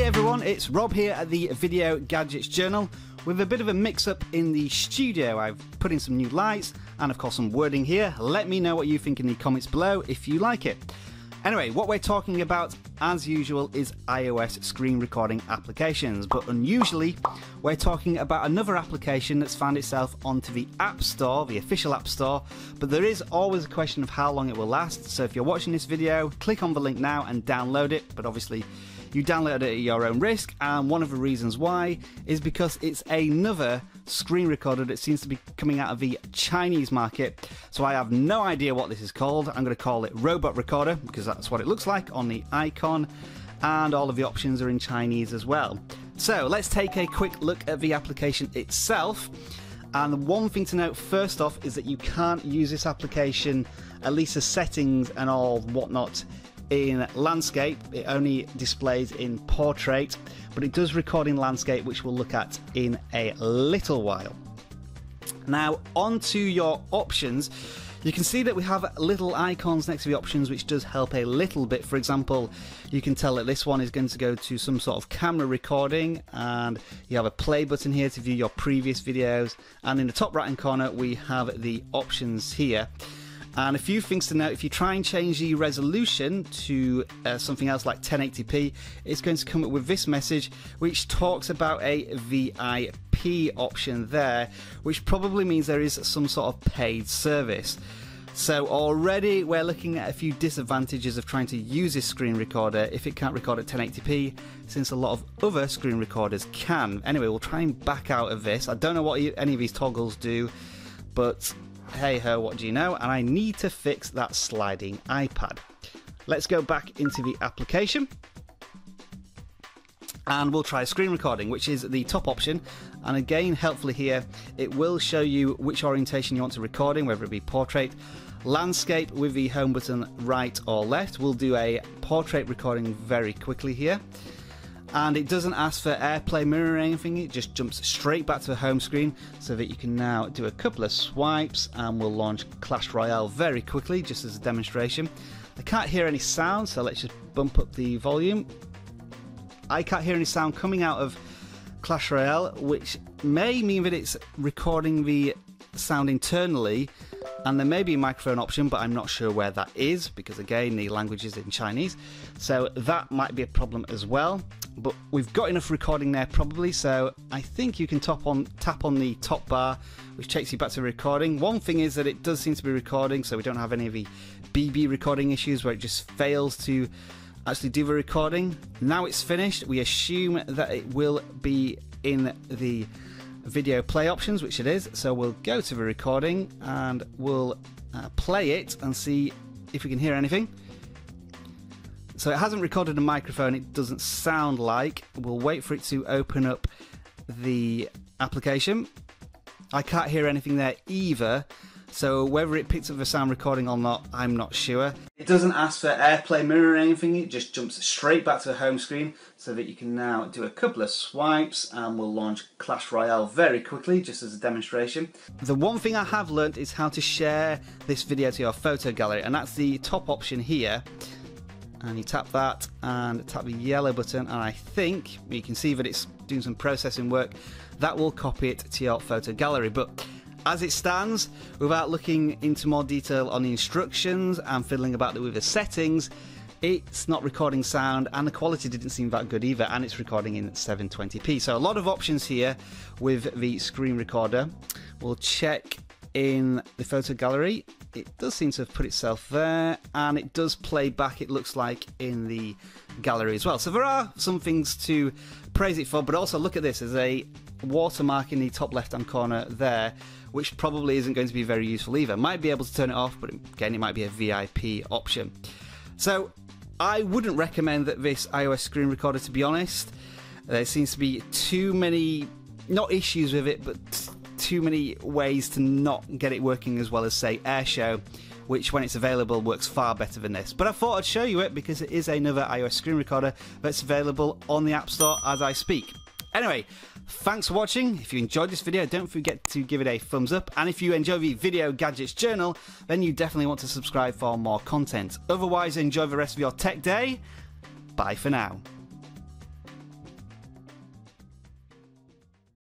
Hi everyone, it's Rob here at the Video Gadgets Journal with a bit of a mix up in the studio. I've put in some new lights and of course some wording here. Let me know what you think in the comments below if you like it. Anyway, what we're talking about, as usual, is iOS screen recording applications, but unusually, we're talking about another application that's found itself onto the App Store, the official App Store, but there is always a question of how long it will last, so if you're watching this video, click on the link now and download it, but obviously you download it at your own risk, and one of the reasons why is because it's another screen recorder that seems to be coming out of the Chinese market. So I have no idea what this is called. I'm going to call it Robot Recorder because that's what it looks like on the icon, and all of the options are in Chinese as well. So let's take a quick look at the application itself. And the one thing to note first off is that you can't use this application, at least the settings and all whatnot, in landscape. It only displays in portrait, but it does record in landscape, which we'll look at in a little while. Now, on to your options. You can see that we have little icons next to the options, which does help a little bit. For example, you can tell that this one is going to go to some sort of camera recording, and you have a play button here to view your previous videos. And in the top right hand corner, we have the options here. And a few things to note if you try and change the resolution to uh, something else like 1080p, it's going to come up with this message which talks about a VIP option there, which probably means there is some sort of paid service. So already we're looking at a few disadvantages of trying to use this screen recorder if it can't record at 1080p, since a lot of other screen recorders can. Anyway, we'll try and back out of this. I don't know what any of these toggles do, but hey ho, what do you know? And I need to fix that sliding iPad. Let's go back into the application and we'll try screen recording, which is the top option. And again, helpfully here, it will show you which orientation you want to record in, whether it be portrait, landscape with the home button right or left. We'll do a portrait recording very quickly here and it doesn't ask for AirPlay mirror or anything, it just jumps straight back to the home screen so that you can now do a couple of swipes and we'll launch Clash Royale very quickly just as a demonstration. I can't hear any sound so let's just bump up the volume. I can't hear any sound coming out of Clash Royale which may mean that it's recording the sound internally and there may be a microphone option but I'm not sure where that is because again the language is in Chinese so that might be a problem as well but we've got enough recording there probably so I think you can tap on tap on the top bar which takes you back to recording one thing is that it does seem to be recording so we don't have any of the BB recording issues where it just fails to actually do the recording now it's finished we assume that it will be in the video play options, which it is. So we'll go to the recording and we'll uh, play it and see if we can hear anything. So it hasn't recorded a microphone, it doesn't sound like. We'll wait for it to open up the application. I can't hear anything there either. So whether it picks up the sound recording or not, I'm not sure. It doesn't ask for AirPlay mirror or anything, it just jumps straight back to the home screen so that you can now do a couple of swipes and we'll launch Clash Royale very quickly just as a demonstration. The one thing I have learnt is how to share this video to your photo gallery and that's the top option here and you tap that and tap the yellow button and I think you can see that it's doing some processing work that will copy it to your photo gallery. But as it stands, without looking into more detail on the instructions and fiddling about with the settings, it's not recording sound and the quality didn't seem that good either and it's recording in 720p so a lot of options here with the screen recorder. We'll check in the photo gallery it does seem to have put itself there and it does play back it looks like in the gallery as well so there are some things to praise it for but also look at this there's a watermark in the top left hand corner there which probably isn't going to be very useful either. Might be able to turn it off, but again, it might be a VIP option. So I wouldn't recommend that this iOS screen recorder, to be honest. There seems to be too many, not issues with it, but too many ways to not get it working as well as, say, Airshou, which when it's available works far better than this. But I thought I'd show you it because it is another iOS screen recorder that's available on the App Store as I speak. Anyway, thanks for watching. If you enjoyed this video, don't forget to give it a thumbs up. And if you enjoy the Video Gadgets Journal, then you definitely want to subscribe for more content. Otherwise, enjoy the rest of your tech day. Bye for now.